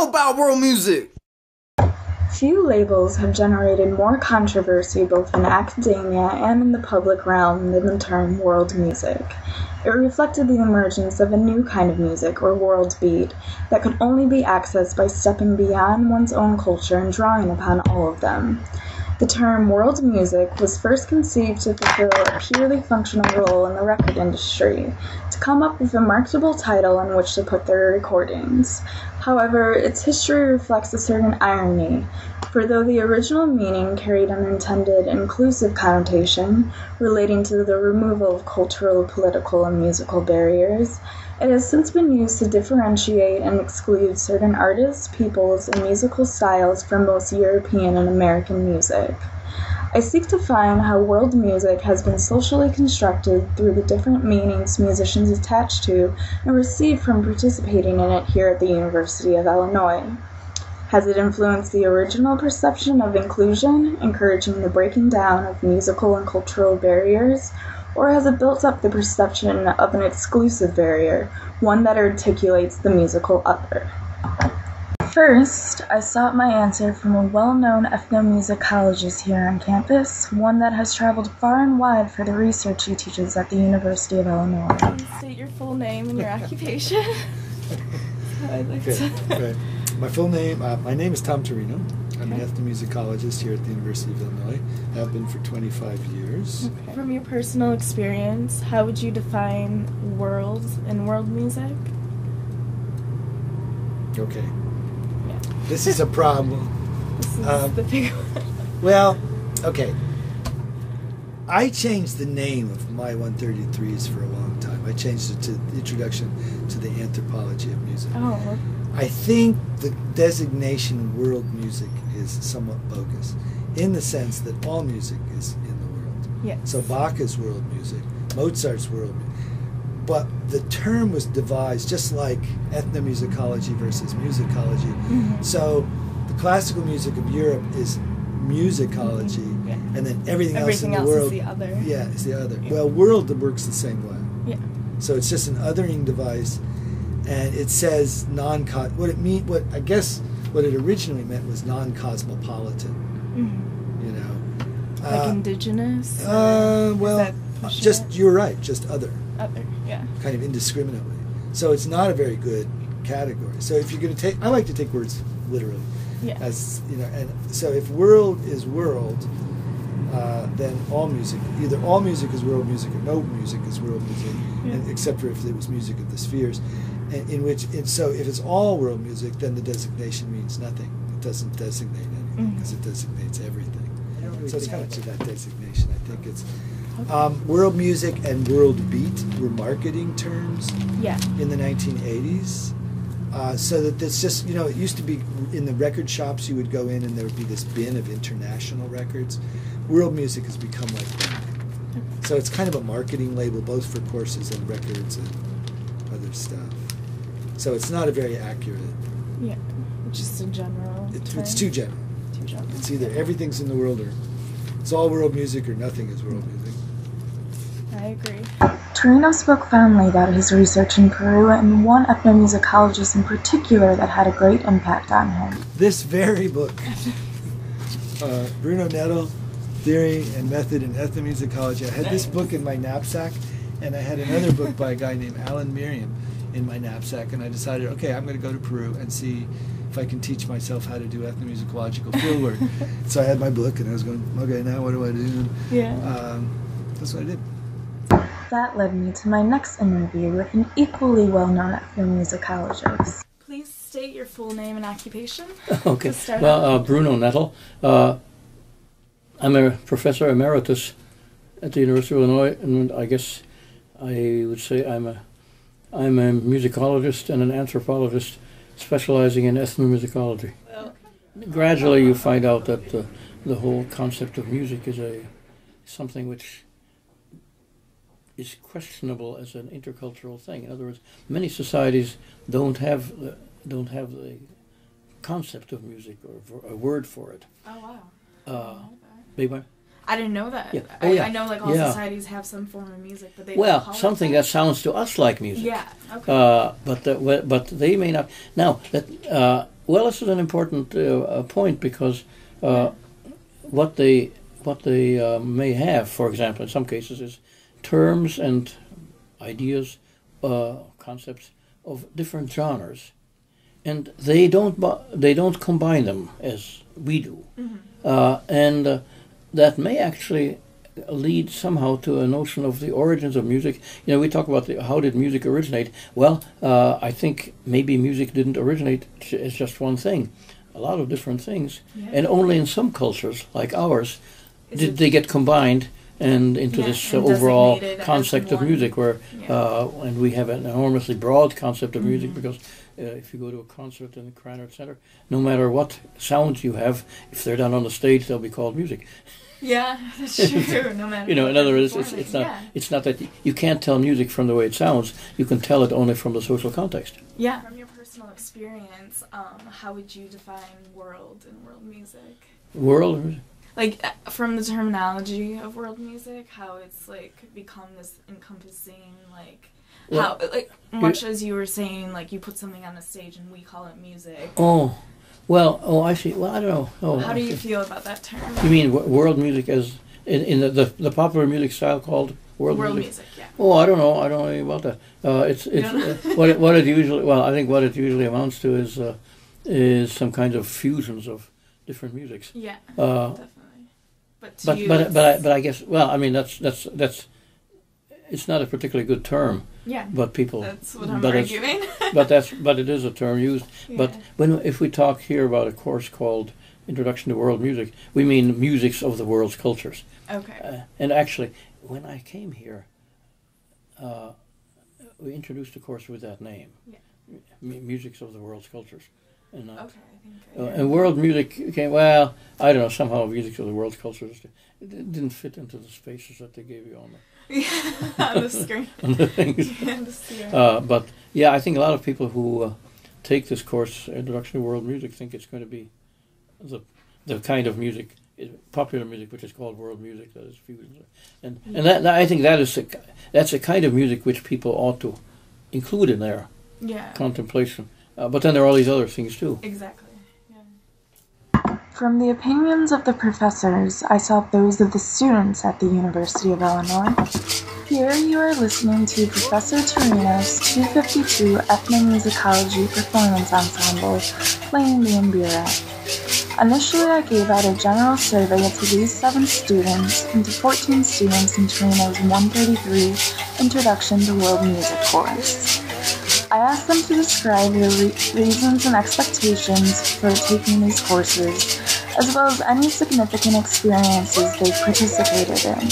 know about world music? Few labels have generated more controversy both in academia and in the public realm than the term world music. It reflected the emergence of a new kind of music, or world beat, that could only be accessed by stepping beyond one's own culture and drawing upon all of them. The term world music was first conceived to fulfill a purely functional role in the record industry, to come up with a marketable title on which to put their recordings. However, its history reflects a certain irony, for though the original meaning carried an intended inclusive connotation relating to the removal of cultural, political, and musical barriers, it has since been used to differentiate and exclude certain artists, peoples, and musical styles from most European and American music. I seek to find how world music has been socially constructed through the different meanings musicians attach to and receive from participating in it here at the University of Illinois. Has it influenced the original perception of inclusion, encouraging the breaking down of musical and cultural barriers, or has it built up the perception of an exclusive barrier, one that articulates the musical other? First, I sought my answer from a well-known ethnomusicologist here on campus, one that has traveled far and wide for the research he teaches at the University of Illinois. Please state your full name and your occupation. I'd like Okay, to- okay. My full name, uh, my name is Tom Turino. I'm an ethnomusicologist here at the University of Illinois. I have been for 25 years. From your personal experience, how would you define world and world music? Okay. Yeah. This is a problem. This is Um, the big one. Well, okay. I changed the name of my 133s for a long time. I changed it to Introduction to the Anthropology of Music. Oh, I think the designation world music is somewhat bogus in the sense that all music is in the world. yes. So Bach is world music, Mozart's world music. But the term was devised just like ethnomusicology versus musicology. Mhm. So the classical music of Europe is musicology, Yeah. and then everything, Everything else in else the is world, the other. yeah, is the other. Yeah. Well, world works the same way. Yeah. So it's just an othering device, and it says non What it mean? What I guess what it originally meant was non-cosmopolitan. Mhm. You know, Like Uh, indigenous? uh, well, just it? you're right, just other, Other, yeah. kind of indiscriminately. So it's not a very good category. So if you're going to take, I like to take words literally, Yeah. as you know, and so if world is world, uh, then all music, either all music is world music or no music is world music, Yeah. and, except for if it was music of the spheres. In which, and so if it's all world music, then the designation means nothing. It doesn't designate anything because it designates everything. So it's kind of to that designation. I think it's um, world music and world beat were marketing terms yeah. in the 1980s. Uh, so that this just, you know, it used to be in the record shops you would go in and there would be this bin of international records. World music has become like that. So it's kind of a marketing label both for courses and records and other stuff. So it's not a very accurate. Yeah. Just in general. It, it's too general. Too general. It's either everything's in the world or it's all world music or nothing is world music. I agree. Turino spoke fondly about his research in Peru and one ethnomusicologist in particular that had a great impact on him. This very book, uh, Bruno Nettl, Theory and Method in Ethnomusicology. I had this book in my knapsack, and I had another book by a guy named Alan Merriam in my knapsack, and I decided, okay, I'm going to go to Peru and see if I can teach myself how to do ethnomusicological fieldwork. so I had my book, and I was going, okay, now what do I do? Yeah. Um, that's what I did. That led me to my next interview with an equally well-known ethnomusicologist. Please state your full name and occupation. Okay. Well, uh, Bruno Nettl. Uh, I'm a professor emeritus at the University of Illinois, and I guess I would say I'm a I'm a musicologist and an anthropologist specializing in ethnomusicology. Gradually, you find out that the, the whole concept of music is a something which is questionable as an intercultural thing. In other words, many societies don't have the, don't have the concept of music or a word for it. Oh wow. Uh, your pardon? I didn't know that. Yeah. I, Oh, yeah. I know like all Yeah. societies have some form of music, but they don't well, something that sounds to us like music. Yeah. Okay. Uh, but the, but they may not. Now that uh, Well, this is an important uh, point because uh, what they what they uh, may have, for example, in some cases, is terms and ideas, uh, concepts of different genres, and they don't bu- they don't combine them as we do, uh, and uh, that may actually lead somehow to a notion of the origins of music. You know, we talk about the, how did music originate. Well, uh, I think maybe music didn't originate as just one thing. A lot of different things, Yeah. and only in some cultures like ours Is did they get combined and into Yeah, this uh, and overall concept of music where Yeah. uh, and we have an enormously broad concept of music Mhm. because uh, if you go to a concert in the Krannert Center, no matter what sounds you have, if they're done on the stage, they'll be called music. Yeah, that's true. No matter. You know, in other words, it's, it's performing. not it's not that y- you can't tell music from the way it sounds. You can tell it only from the social context. Yeah. yeah. From your personal experience, um, how would you define world and world music? World, Like uh, from the terminology of world music, how it's like become this encompassing, like Well, how like much as you were saying, like you put something on a stage and we call it music. oh, well, oh, I see. Well, I don't know. Oh, how do you feel about that term? You mean world music as in, in the, the the popular music style called world, music? music yeah. Oh, I don't know. I don't know anything about that. Uh, it's it's uh, what it, what it usually. Well, I think what it usually amounts to is uh, is some kind of fusions of different musics. Yeah, Uh, definitely. But but you, but but I, but I guess well, I mean that's that's that's it's not a particularly good term, yeah, but people. that's what I'm but arguing. but that's but it is a term used. But when if we talk here about a course called Introduction to World Music, we mean musics of the world's cultures. okay, Uh, and actually, when I came here, uh, we introduced a course with that name, Yeah. M- Musics of the World's Cultures. And, uh, okay, I uh, and world music came, well, I don't know, somehow music of the world Cultures it didn't fit into the spaces that they gave you on yeah, on the screen. on the things. Yeah, the screen. Uh, but yeah, I think a lot of people who uh, take this course, Introduction to World Music, think it's going to be the the kind of music, popular music, which is called world music, that is fusion, and and that, that- I think that is a, that's a kind of music which people ought to include in their yeah, contemplation. Uh, but then there are all these other things too. exactly. Yeah. From the opinions of the professors, I sought those of the students at the University of Illinois. Here you are listening to Professor Turino's 252 Ethnomusicology Performance Ensemble playing the Mbira. Initially, I gave out a general survey to these seven students and to 14 students in Turino's 133 Introduction to World Music course. I asked them to describe their re- reasons and expectations for taking these courses, as well as any significant experiences they participated in.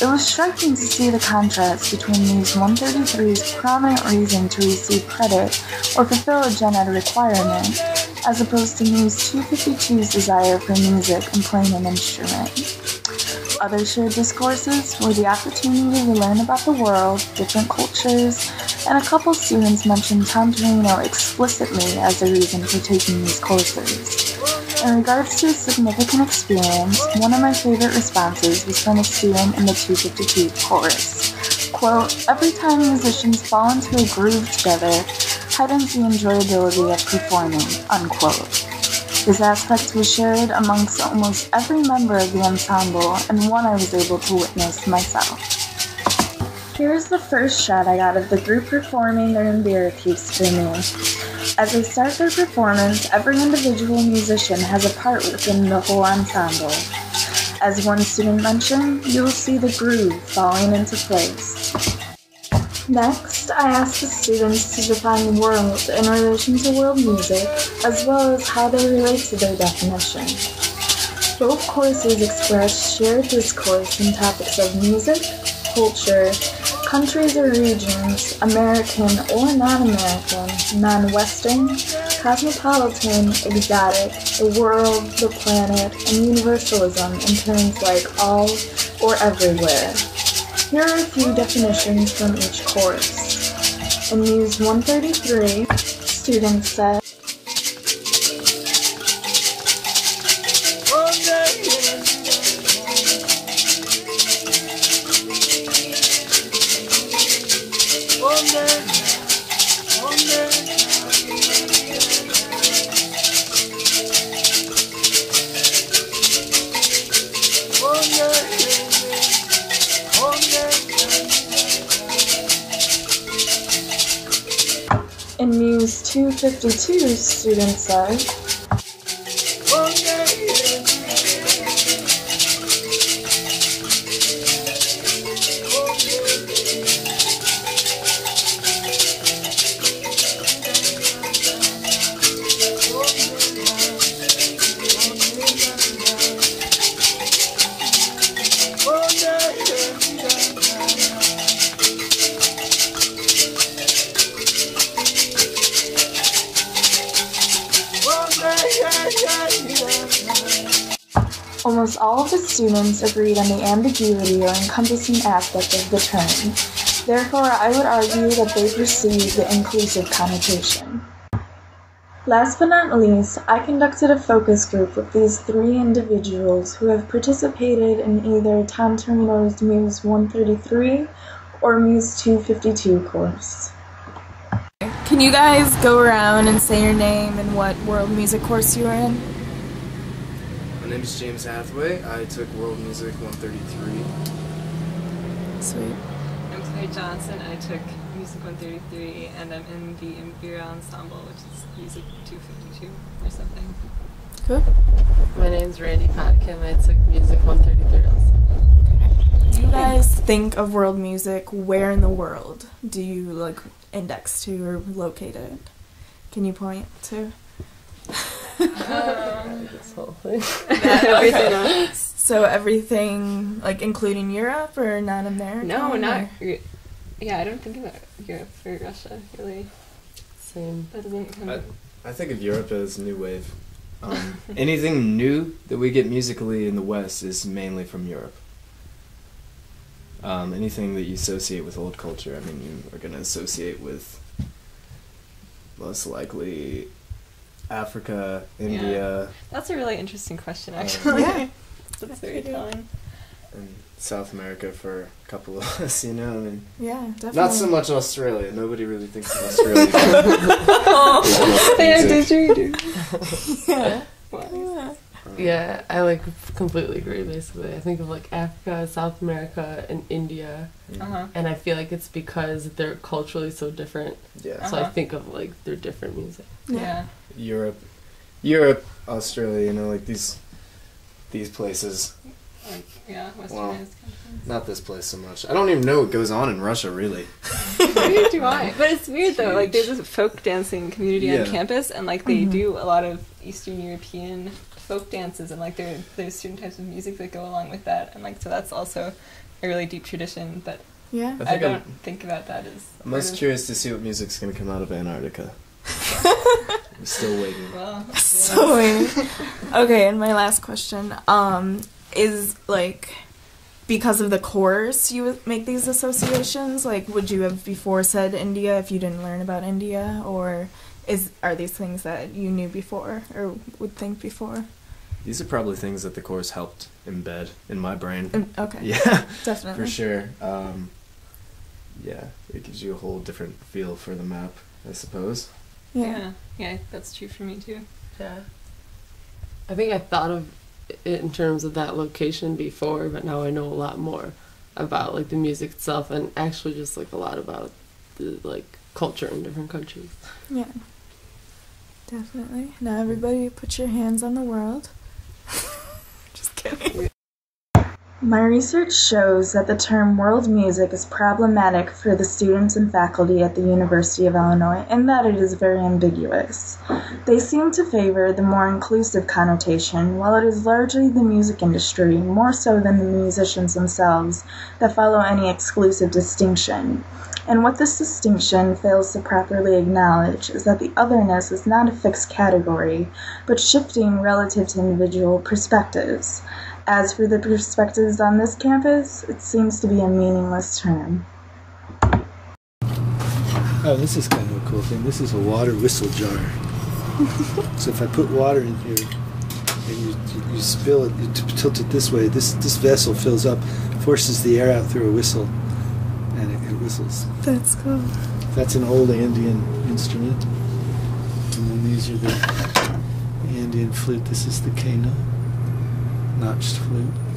It was striking to see the contrast between these 133's prominent reason to receive credit or fulfill a gen ed requirement, as opposed to Muse 252's desire for music and playing an instrument. Other shared discourses were the opportunity to learn about the world, different cultures, and a couple students mentioned Tom Turino explicitly as a reason for taking these courses. In regards to a significant experience, one of my favorite responses was from a student in the 252 chorus. Quote, every time musicians fall into a groove together, heightens the enjoyability of performing, unquote. This aspect was shared amongst almost every member of the ensemble and one I was able to witness myself. Here's the first shot I got of the group performing their Mbira piece for me. As they start their performance, every individual musician has a part within the whole ensemble. As one student mentioned, you will see the groove falling into place. Next, I asked the students to define world in relation to world music, as well as how they relate to their definition. Both courses expressed shared discourse in topics of music, culture, countries or regions, American or non-American, non-Western, cosmopolitan, exotic, the world, the planet, and universalism in terms like all or everywhere. Here are a few definitions from each course. And these 133, students said, 152 students are the students agreed on the ambiguity or encompassing aspect of the term. Therefore, I would argue that they perceive the inclusive connotation. Last but not least, I conducted a focus group with these three individuals who have participated in either Tom Termino's Muse 133 or Muse 252 course. Can you guys go around and say your name and what world music course you were in? My name is James Hathaway. I took World Music 133. Sweet. I'm Claire Johnson. I took Music 133 and I'm in the Mbira Ensemble, which is Music 252 or something. Cool. My name's Randy Potkin. I took Music 133 also. Do you guys think of world music where in the world do you like index to or locate it? Can you point to? This whole thing. Everything else? So everything like including Europe or not America? No, not. or- yeah, I don't think about Europe or Russia really. Same. That doesn't come. I, I think of Europe as new wave. Um, anything new that we get musically in the West is mainly from Europe. Um, anything that you associate with old culture, I mean, you are going to associate with most likely Africa, India, That's a really interesting question, Um, actually. Yeah. That's very pretty- telling. and South America for a couple of us, you know? I mean, Yeah, definitely. not so much Australia. Nobody really thinks of Australia. Yeah, Music. did you? Yeah. Wow. Yeah. Yeah, I like completely agree. Basically, I think of like Africa, South America, and India, Uh huh. and I feel like it's because they're culturally so different. Yeah. So I Uh-huh. think of like their different music. Yeah. Europe, Europe, Australia. You know, like these, these places. Like, yeah, westernized Wow. countries. Not this place so much. I don't even know what goes on in Russia, really. Neither do I. But it's weird though. Like there's this folk dancing community on campus, and like they Mhm. do a lot of Eastern European folk dances, and like there there's certain types of music that go along with that, and like so that's also a really deep tradition. But Yeah. I I, don't I'm think about that as. I'm part most of- curious to see what music's gonna come out of Antarctica. I'm still waiting. Well, yeah. So wait. okay, and my last question um is like because of the course you make these associations like would you have before said India if you didn't learn about India or is are these things that you knew before or would think before? These are probably things that the course helped embed in my brain. Okay. Yeah, Definitely. for sure. Um, yeah, it gives you a whole different feel for the map, I suppose. Yeah. yeah, yeah, that's true for me too. Yeah. I think I thought of it in terms of that location before, but now I know a lot more about like the music itself and actually just like a lot about the like culture in different countries. Yeah. Definitely. Now everybody put your hands on the world. My research shows that the term world music is problematic for the students and faculty at the University of Illinois in that it is very ambiguous. They seem to favor the more inclusive connotation, while it is largely the music industry, more so than the musicians themselves, that follow any exclusive distinction. And what this distinction fails to properly acknowledge is that the otherness is not a fixed category, but shifting relative to individual perspectives. As for the perspectives on this campus, it seems to be a meaningless term. Oh, this is kind of a cool thing. This is a water whistle jar. so if I put water in here and you, you, you spill it, you t- tilt it this way, this, this vessel fills up, forces the air out through a whistle, and it, it. That's cool. That's an old Andean instrument. And then these are the Andean flute. This is the kena, notched flute.